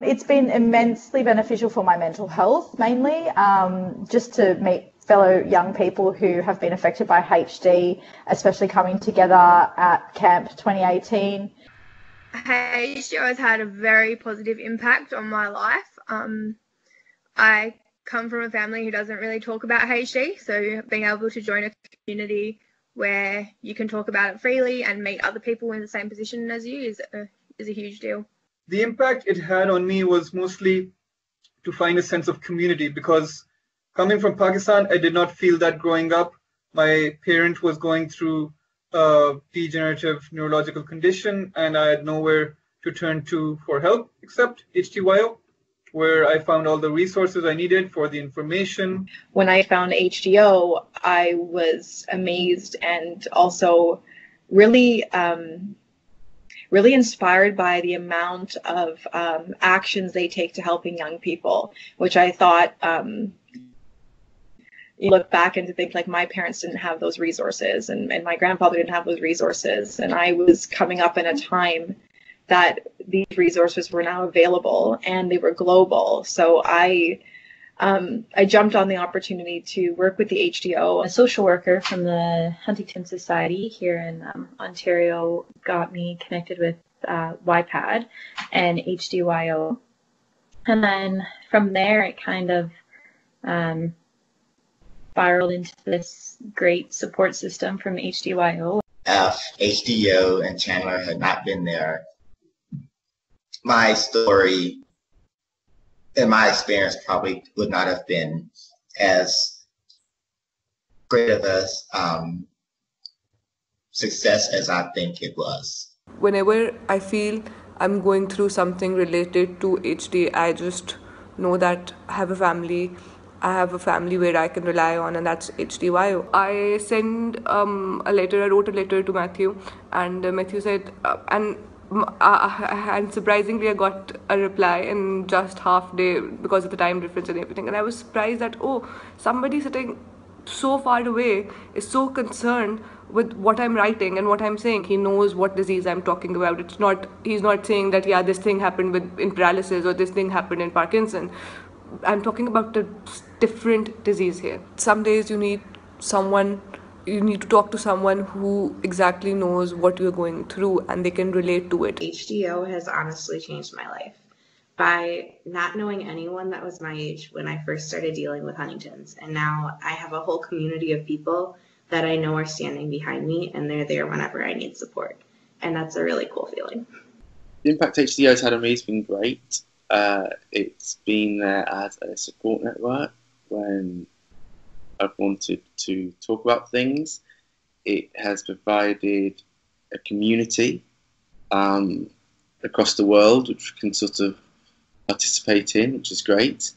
It's been immensely beneficial for my mental health, mainly, um, just to meet fellow young people who have been affected by HD, especially coming together at Camp 2018. HDYO has had a very positive impact on my life. Um, I come from a family who doesn't really talk about HD, so being able to join a community where you can talk about it freely and meet other people in the same position as you is a, is a huge deal the impact it had on me was mostly to find a sense of community because coming from Pakistan, I did not feel that growing up. My parent was going through a degenerative neurological condition, and I had nowhere to turn to for help except HDYO, where I found all the resources I needed for the information. When I found HDYO, I was amazed and also really um, really inspired by the amount of um, actions they take to helping young people, which I thought um, you look back and to think like my parents didn't have those resources and, and my grandfather didn't have those resources. And I was coming up in a time that these resources were now available and they were global. So I um, I jumped on the opportunity to work with the HDO. A social worker from the Huntington Society here in um, Ontario got me connected with uh, YPAD and HDYO. And then from there, it kind of um, spiraled into this great support system from HDYO. If HDO and Chandler had not been there, my story in my experience, probably would not have been as great of a um, success as I think it was. Whenever I feel I'm going through something related to HD, I just know that I have a family. I have a family where I can rely on, and that's HDYO. I send um, a letter, I wrote a letter to Matthew, and uh, Matthew said, uh, and and surprisingly i got a reply in just half day because of the time difference and everything. And i was surprised that oh somebody sitting so far away is so concerned with what i'm writing and what i'm saying. He knows what disease i'm talking about. It's not he's not saying that yeah this thing happened with in paralysis or this thing happened in parkinson. I'm talking about a different disease here. Some days you need someone you need to talk to someone who exactly knows what you're going through and they can relate to it. HDO has honestly changed my life. By not knowing anyone that was my age when I first started dealing with Huntington's, and now I have a whole community of people that I know are standing behind me and they're there whenever I need support. And that's a really cool feeling. The impact HDYO has had on me has been great. Uh, it's been there as a support network when I've wanted to talk about things. It has provided a community um, across the world which we can sort of participate in, which is great.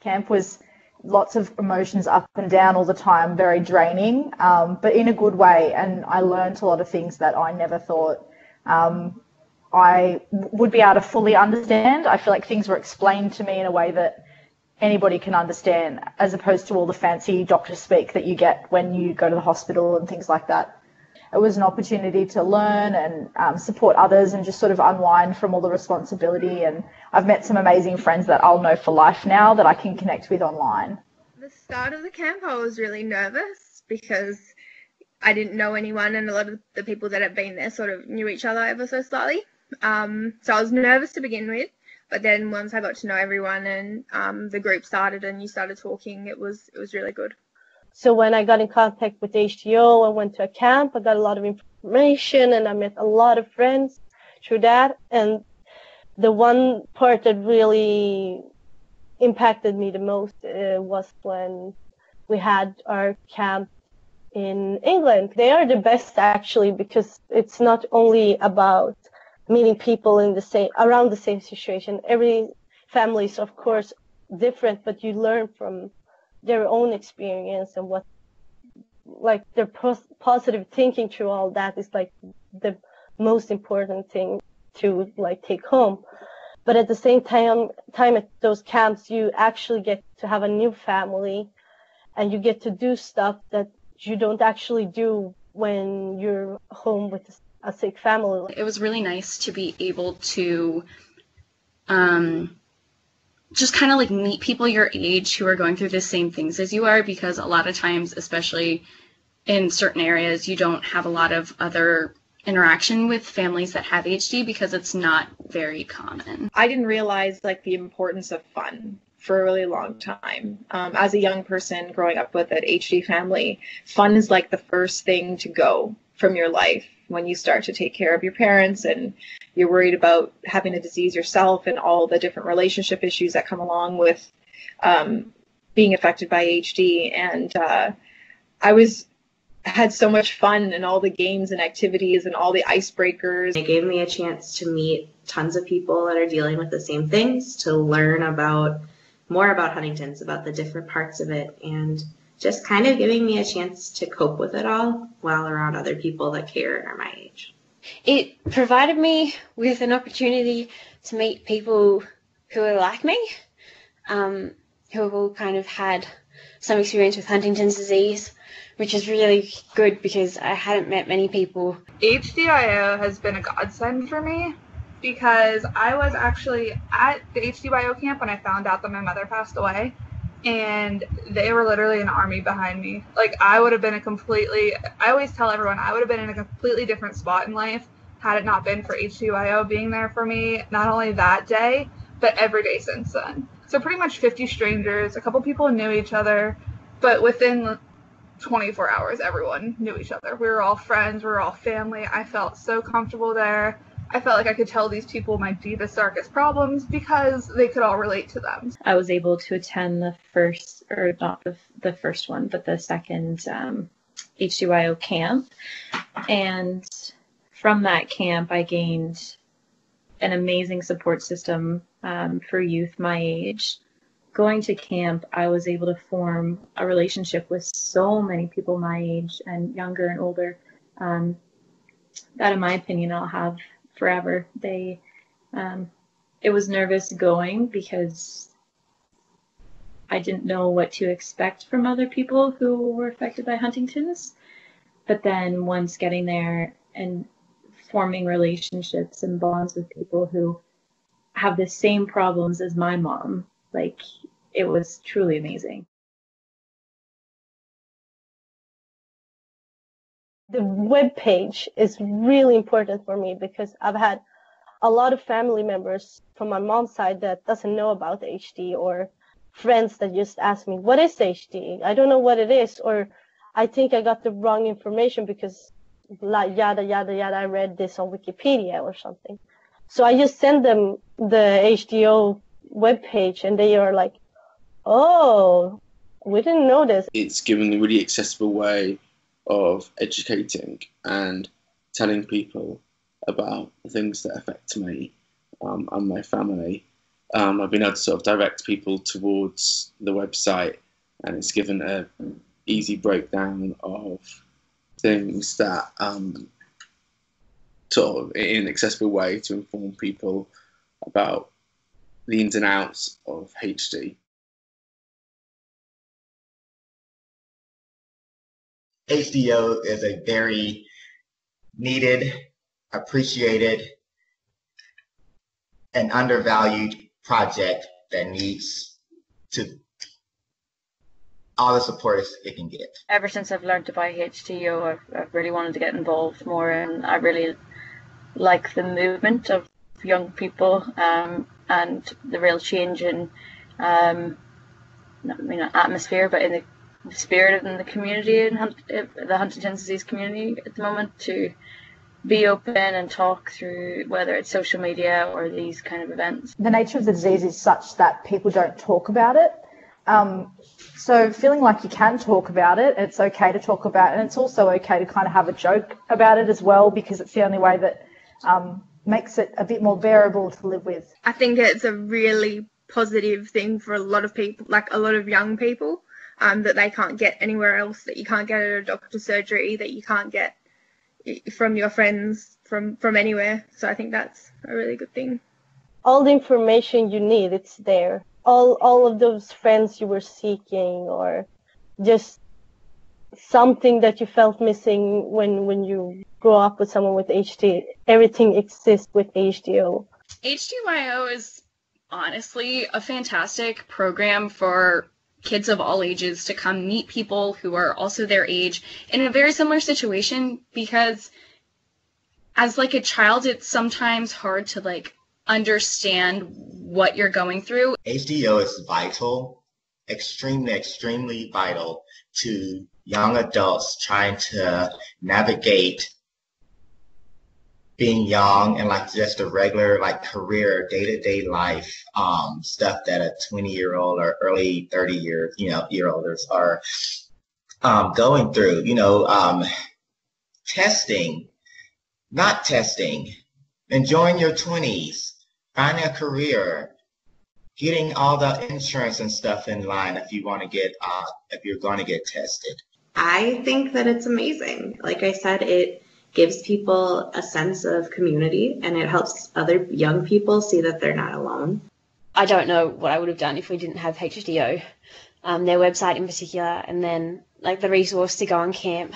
Camp was lots of emotions up and down all the time, very draining, um, but in a good way. And I learned a lot of things that I never thought um, I would be able to fully understand. I feel like things were explained to me in a way that anybody can understand, as opposed to all the fancy doctor speak that you get when you go to the hospital and things like that. It was an opportunity to learn and um, support others and just sort of unwind from all the responsibility. And I've met some amazing friends that I'll know for life now that I can connect with online. The start of the camp, I was really nervous because I didn't know anyone, and a lot of the people that had been there sort of knew each other ever so slightly. Um, so I was nervous to begin with, but then once I got to know everyone and um, the group started and you started talking, it was it was really good. So when I got in contact with HTO, I went to a camp. I got a lot of information and I met a lot of friends through that. And the one part that really impacted me the most uh, was when we had our camp in England. They are the best actually because it's not only about meeting people in the same around the same situation. Every family is of course different, but you learn from their own experience and what like their pos- positive thinking through all that is like the most important thing to like take home but at the same time time at those camps you actually get to have a new family and you get to do stuff that you don't actually do when you're home with a sick family. It was really nice to be able to um, just kind of like meet people your age who are going through the same things as you are because a lot of times, especially in certain areas, you don't have a lot of other interaction with families that have HD because it's not very common. I didn't realize like the importance of fun for a really long time. Um, as a young person growing up with an HD family, fun is like the first thing to go from your life when you start to take care of your parents and you're worried about having a disease yourself and all the different relationship issues that come along with um, being affected by HD. And uh, I was had so much fun and all the games and activities and all the icebreakers. It gave me a chance to meet tons of people that are dealing with the same things, to learn about more about Huntington's, about the different parts of it, and just kind of giving me a chance to cope with it all while around other people that care and are my age. It provided me with an opportunity to meet people who are like me, um, who have all kind of had some experience with Huntington's disease, which is really good because I hadn't met many people. HDYO has been a godsend for me because I was actually at the HDYO camp when I found out that my mother passed away and they were literally an army behind me. Like I would have been a completely I always tell everyone I would have been in a completely different spot in life had it not been for HDYO being there for me, not only that day, but every day since then. So pretty much 50 strangers, a couple people knew each other, but within 24 hours everyone knew each other. We were all friends, we were all family. I felt so comfortable there. I felt like I could tell these people my deepest, darkest problems because they could all relate to them. I was able to attend the first, or not the, the first one, but the second um, camp. And from that camp, I gained an amazing support system um, for youth my age. Going to camp, I was able to form a relationship with so many people my age and younger and older um, that, in my opinion, I'll have forever. They, um, it was nervous going because I didn't know what to expect from other people who were affected by Huntington's. But then once getting there and forming relationships and bonds with people who have the same problems as my mom, like it was truly amazing. The web page is really important for me because I've had a lot of family members from my mom's side that doesn't know about HD or friends that just ask me, what is HD? I don't know what it is. Or I think I got the wrong information because like yada, yada, yada, I read this on Wikipedia or something. So I just send them the HDO web page and they are like, oh, we didn't know this. It's given a really accessible way of educating and telling people about things that affect me um, and my family. Um, I've been able to sort of direct people towards the website, and it's given a easy breakdown of things that um, sort of in an accessible way to inform people about the ins and outs of HD. HDYO is a very needed, appreciated, and undervalued project that needs to all the support it can get. Ever since I've learned about HDYO, I've, I've really wanted to get involved more, and I really like the movement of young people um, and the real change in, um, I mean, atmosphere, but in the spirit in the community in the Huntington's disease community at the moment to be open and talk through whether it's social media or these kind of events. The nature of the disease is such that people don't talk about it. Um, so feeling like you can talk about it, it's okay to talk about it, and it's also okay to kind of have a joke about it as well because it's the only way that um, makes it a bit more bearable to live with. I think it's a really positive thing for a lot of people, like a lot of young people um, that they can't get anywhere else, that you can't get at a doctor's surgery, that you can't get from your friends, from, from anywhere. So I think that's a really good thing. All the information you need, it's there. All, all of those friends you were seeking or just something that you felt missing when when you grow up with someone with HD. Everything exists with HDO. HDYO is honestly a fantastic program for kids of all ages to come meet people who are also their age in a very similar situation because as like a child it's sometimes hard to like understand what you're going through. HDO is vital, extremely, extremely vital to young adults trying to navigate being young and like just a regular like career day-to-day life um, stuff that a 20 year old or early 30 year you know year olders are um, going through you know um, testing not testing enjoying your 20s finding a career getting all the insurance and stuff in line if you want to get uh, if you're going to get tested I think that it's amazing. Like I said, it gives people a sense of community and it helps other young people see that they're not alone. I don't know what I would have done if we didn't have HDYO, um, their website in particular, and then like the resource to go on camp,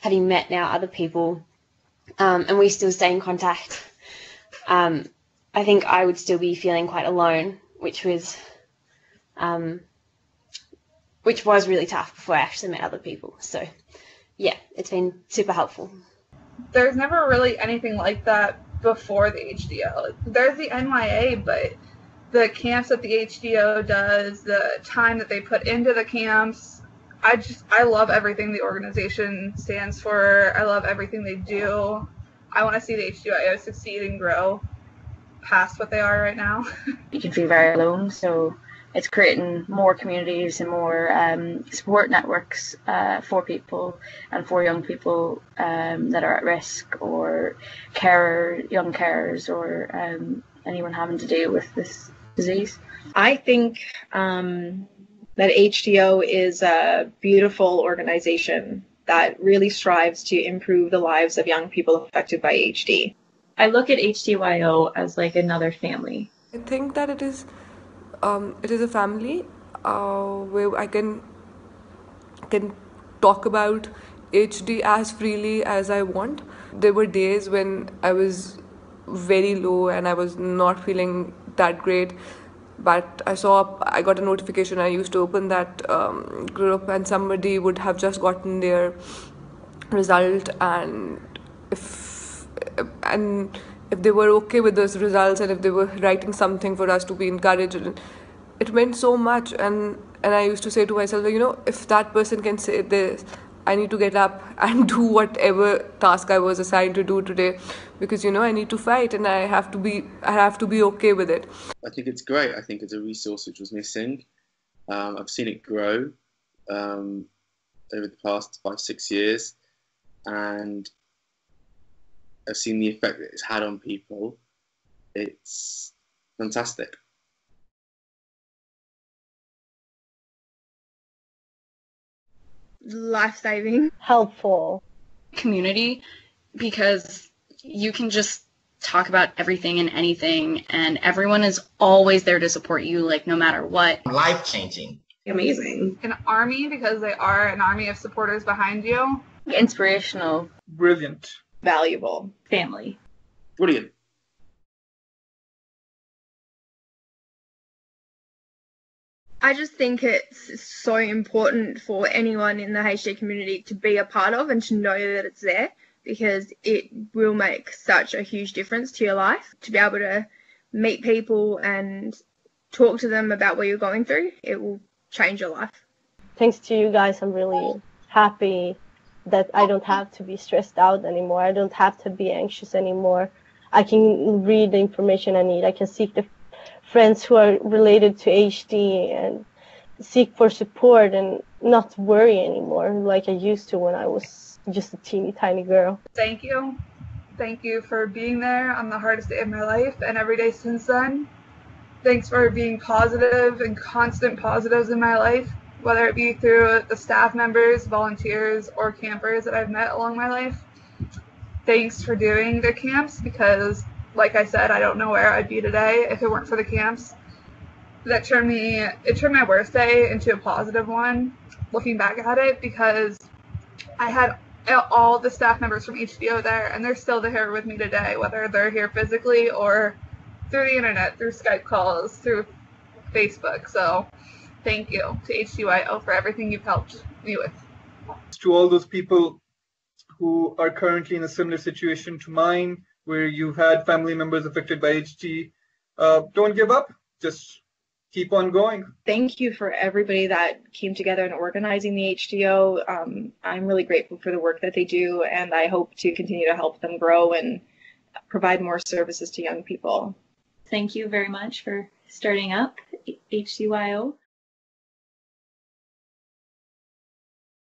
having met now other people, um, and we still stay in contact. Um, I think I would still be feeling quite alone, which was, um, which was really tough before I actually met other people. So, yeah, it's been super helpful there's never really anything like that before the HDO. There's the NYA, but the camps that the HDO does, the time that they put into the camps, I just I love everything the organization stands for. I love everything they do. I want to see the HDYO succeed and grow past what they are right now. you can feel very alone, so it's creating more communities and more um, support networks uh, for people and for young people um, that are at risk or carer, young carers or um, anyone having to deal with this disease. I think um, that HDO is a beautiful organization that really strives to improve the lives of young people affected by HD. I look at HDYO as like another family. I think that it is um, it is a family uh, where I can can talk about HD as freely as I want. There were days when I was very low and I was not feeling that great. But I saw, I got a notification. I used to open that um, group, and somebody would have just gotten their result, and if and if they were okay with those results and if they were writing something for us to be encouraged it meant so much. And and i used to say to myself you know if that person can say this i need to get up and do whatever task i was assigned to do today because you know i need to fight and i have to be i have to be okay with it. I think it's great. I think it's a resource which was missing. Um, i've seen it grow um, over the past five six years. And I've seen the effect that it's had on people. It's fantastic. Life saving. Helpful. Community because you can just talk about everything and anything and everyone is always there to support you like no matter what. Life changing. Amazing. An army because they are an army of supporters behind you. Inspirational. Brilliant valuable. Family. Brilliant. I just think it's so important for anyone in the HD community to be a part of and to know that it's there because it will make such a huge difference to your life. To be able to meet people and talk to them about what you're going through, it will change your life. Thanks to you guys, I'm really happy that I oh, don't have to be stressed out anymore. I don't have to be anxious anymore. I can read the information I need. I can seek the friends who are related to HD and seek for support and not worry anymore like I used to when I was just a teeny tiny girl. Thank you. Thank you for being there on the hardest day of my life and every day since then. Thanks for being positive and constant positives in my life whether it be through the staff members, volunteers, or campers that I've met along my life. Thanks for doing the camps because, like I said, I don't know where I'd be today if it weren't for the camps. That turned me, it turned my worst day into a positive one, looking back at it, because I had all the staff members from HDYO there, and they're still there with me today, whether they're here physically or through the internet, through Skype calls, through Facebook. So thank you to HDYO for everything you've helped me with. To all those people who are currently in a similar situation to mine, where you've had family members affected by HD, uh, don't give up. Just keep on going. Thank you for everybody that came together in organizing the HDO. Um, I'm really grateful for the work that they do, and I hope to continue to help them grow and provide more services to young people. Thank you very much for starting up HDYO.